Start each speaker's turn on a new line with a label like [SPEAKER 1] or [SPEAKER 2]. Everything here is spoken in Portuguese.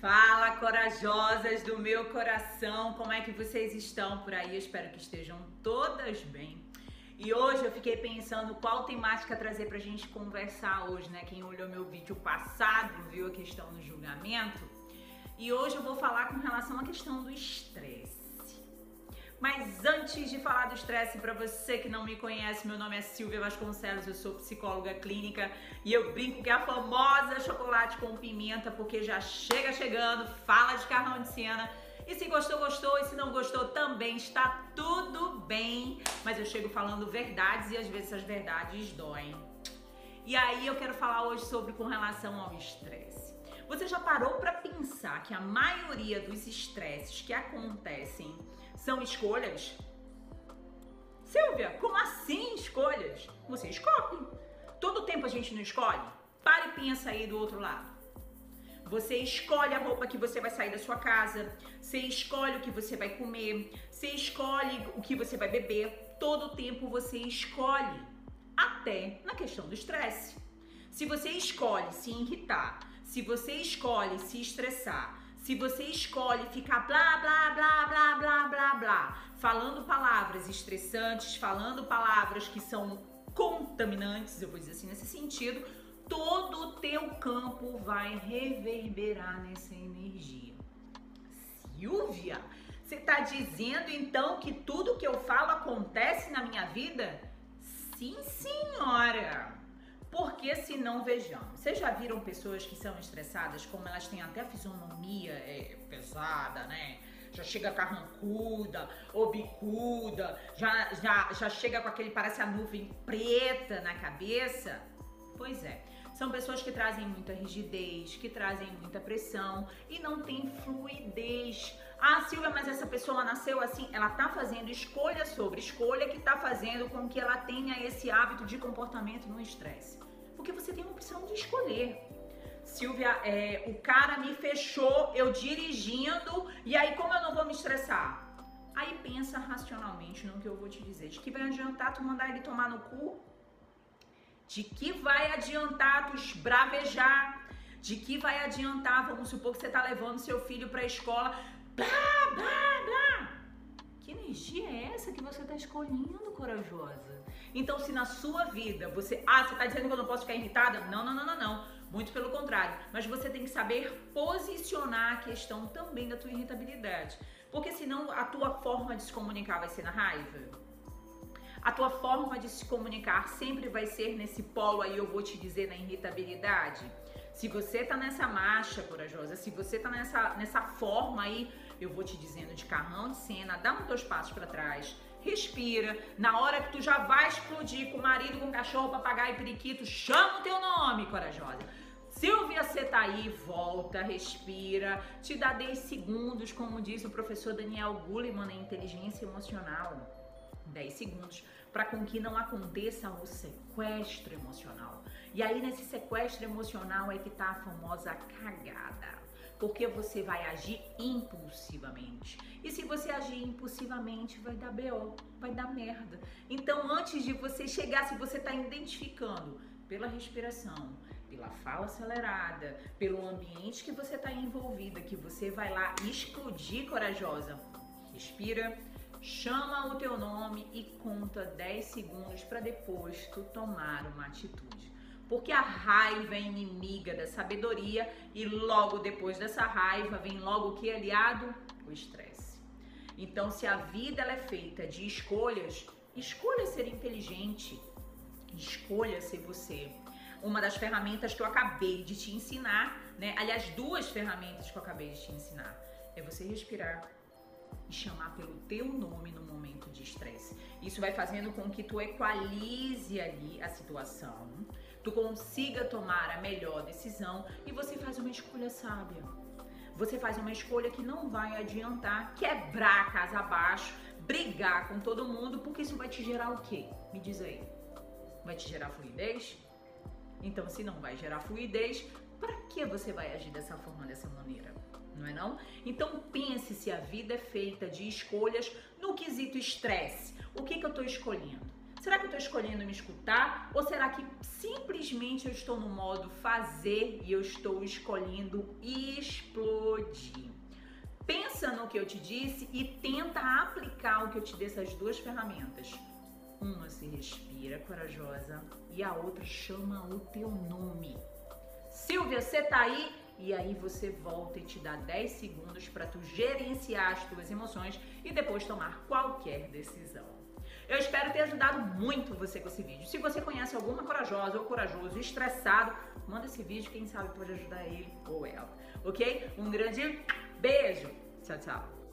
[SPEAKER 1] Fala, corajosas do meu coração, como é que vocês estão por aí? Eu espero que estejam todas bem. E hoje eu fiquei pensando qual temática trazer pra gente conversar hoje, né? Quem olhou meu vídeo passado viu a questão do julgamento. E hoje eu vou falar com relação à questão do estresse. Mas antes de falar do estresse, para você que não me conhece, meu nome é Silvia Vasconcelos, eu sou psicóloga clínica e eu brinco que é a famosa chocolate com pimenta, porque já chega chegando, fala de carrão de cena. E se gostou, gostou, e se não gostou, também está tudo bem. Mas eu chego falando verdades e às vezes as verdades doem. E aí eu quero falar hoje sobre com relação ao estresse. Você já parou para pensar que a maioria dos estresses que acontecem são escolhas? Silvia, como assim escolhas? Você escolhe. Todo tempo a gente não escolhe? Pare e pensa aí do outro lado. Você escolhe a roupa que você vai sair da sua casa, você escolhe o que você vai comer, você escolhe o que você vai beber. Todo tempo você escolhe, até na questão do estresse. Se você escolhe se irritar, se você escolhe se estressar, se você escolhe ficar blá blá blá blá blá blá blá, falando palavras estressantes, falando palavras que são contaminantes, eu vou dizer assim nesse sentido, todo o teu campo vai reverberar nessa energia. Silvia, você está dizendo então que tudo que eu falo acontece na minha vida? Sim, senhora. Porque se não vejamos, vocês já viram pessoas que são estressadas, como elas têm até a fisionomia é, pesada, né? Já chega carrancuda, ou bicuda, já, já, já chega com aquele, parece a nuvem preta na cabeça. Pois é, são pessoas que trazem muita rigidez, que trazem muita pressão e não tem fluidez. Ah, Silvia, mas essa pessoa nasceu assim, ela tá fazendo escolha sobre escolha que tá fazendo com que ela tenha esse hábito de comportamento no estresse. Porque você tem a opção de escolher. Silvia, é, o cara me fechou, eu dirigindo, e aí como eu não vou me estressar? Aí pensa racionalmente no que eu vou te dizer. De que vai adiantar tu mandar ele tomar no cu? De que vai adiantar tu esbravejar? De que vai adiantar, vamos supor que você tá levando seu filho pra escola, blá, blá. Energia é essa que você tá escolhendo, corajosa? Então, se na sua vida você. Ah, você tá dizendo que eu não posso ficar irritada? Não, não, não, não, não. Muito pelo contrário. Mas você tem que saber posicionar a questão também da tua irritabilidade. Porque senão a tua forma de se comunicar vai ser na raiva. A tua forma de se comunicar sempre vai ser nesse polo aí, eu vou te dizer, na irritabilidade. Se você tá nessa marcha corajosa, se você tá nessa, nessa forma aí, eu vou te dizendo de carrão de cena, dá um dois passos para trás, respira. Na hora que tu já vai explodir com o marido, com o cachorro, papagaio e periquito, chama o teu nome, corajosa. Silvia, você tá aí, volta, respira, te dá 10 segundos, como diz o professor Daniel Goleman na inteligência emocional. 10 segundos para com que não aconteça o sequestro emocional. E aí nesse sequestro emocional é que tá a famosa cagada porque você vai agir impulsivamente. E se você agir impulsivamente, vai dar BO, vai dar merda. Então, antes de você chegar, se você está identificando pela respiração, pela fala acelerada, pelo ambiente que você está envolvida, que você vai lá explodir corajosa, respira, chama o teu nome e conta 10 segundos para depois tu tomar uma atitude porque a raiva é inimiga da sabedoria e logo depois dessa raiva vem logo o que aliado? O estresse. Então, se a vida ela é feita de escolhas, escolha ser inteligente, escolha ser você. Uma das ferramentas que eu acabei de te ensinar, né? Aliás, duas ferramentas que eu acabei de te ensinar é você respirar e chamar pelo teu nome no momento de estresse. Isso vai fazendo com que tu equalize ali a situação tu consiga tomar a melhor decisão e você faz uma escolha sábia. Você faz uma escolha que não vai adiantar quebrar a casa abaixo, brigar com todo mundo, porque isso vai te gerar o quê? Me diz aí. Vai te gerar fluidez? Então, se não vai gerar fluidez, para que você vai agir dessa forma, dessa maneira? Não é não? Então pense se a vida é feita de escolhas no quesito estresse. O que, que eu estou escolhendo? Será que eu estou escolhendo me escutar? Ou será que simplesmente eu estou no modo fazer e eu estou escolhendo explodir? Pensa no que eu te disse e tenta aplicar o que eu te dei essas duas ferramentas. Uma se respira corajosa e a outra chama o teu nome. Silvia, você tá aí? E aí você volta e te dá 10 segundos para tu gerenciar as tuas emoções e depois tomar qualquer decisão. Eu espero ter ajudado muito você com esse vídeo. Se você conhece alguma corajosa ou corajoso estressado, manda esse vídeo, quem sabe pode ajudar ele ou ela, ok? Um grande beijo. Tchau, tchau.